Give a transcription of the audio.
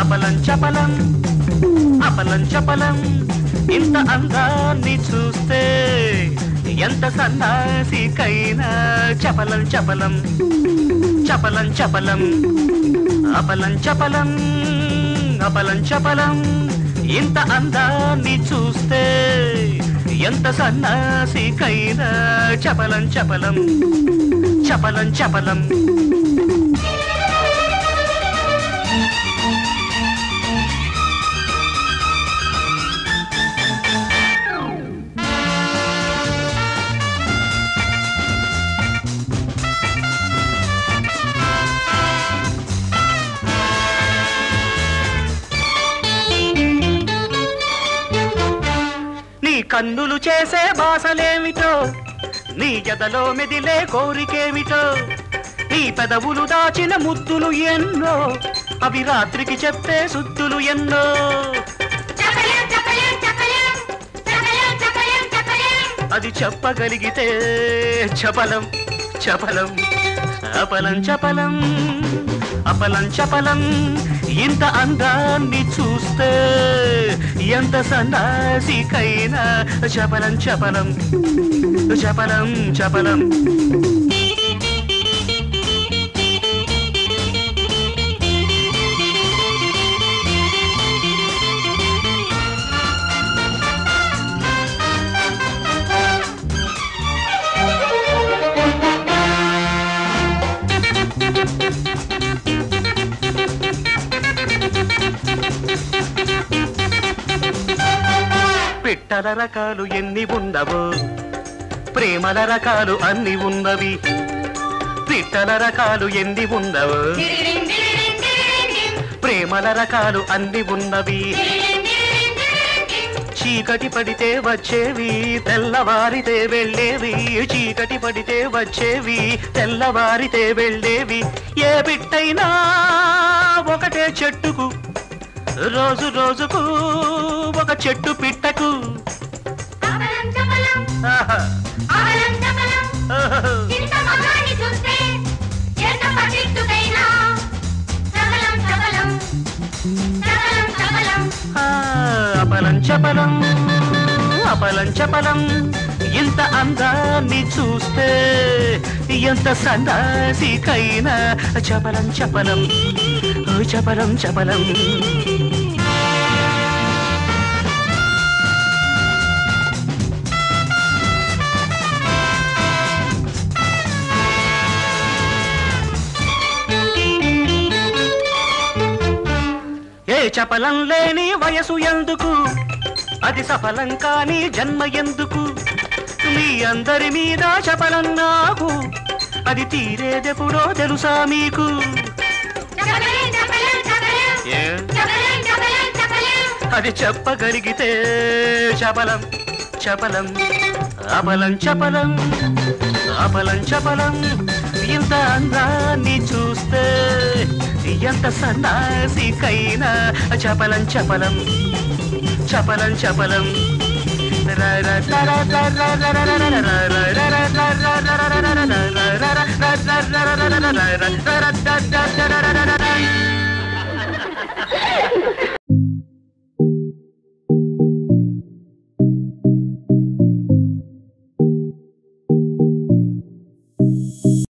అపలం చపలం అపలం చపలం ఇంత అందాన్ని చూస్తే ఎంత సన్నాసికైనా చపలం చపలం చపలం చపలం అపలం చపలం అపలం చపలం ఇంత అందాన్ని చూస్తే ఎంత సన్నాసికైనా చపలం చపలం చపలం చపలం. కన్నులు చేసే భాషలేమిటో నీ ఎదలో మెదిలే కోరికేమిటో? నీ పెదవులు దాచిన ముద్దులు ఎన్నో? అవి రాత్రికి చెప్పే సుద్దులు ఎన్నో? అది చెప్పగలిగితే చపలం చపలం అపలం చపలం అపలం చపలం. ఇంత అందాన్ని చూస్తే ఎంత సన్నాసికైనా చపలం చపలం చపలం చపలం. పిట్టల రకాలు ఎన్ని ఉండవో ప్రేమల రకాలు అన్ని ఉన్నవి. పిట్టల రకాలు ఎన్ని ఉండవో ప్రేమల రకాలు అన్ని ఉన్నవి. చీకటి పడితే వచ్చేవి తెల్లవారితే వెళ్ళేవి. చీకటి పడితే వచ్చేవి తెల్లవారితే వెళ్ళేవి. ఏ బిట్టైనా ఒకటే చెట్టుకు రోజు రోజుకు ఒక చెట్టు పిట్టకు. అపలం చపలం అపలం చపలం. ఇంత అందాన్ని చూస్తే ఎంత సందాసికైనా చపలం చపలం చపలం చపలం. ఏ చపలం లేని వయసు ఎందుకు? అది సఫలం కాని జన్మ ఎందుకు? మీ అందరి మీద చపలం నాకు అది తీరేదెప్పుడో తెలుసా మీకు? అది చెప్పగలిగితే చపలం చపలం అబలం చపలం అబలం చపలం ఇంత అందాన్ని చూస్తే ఎంత సన్నాసికైనా చపలం చపలం చపలం చపలం da da da da da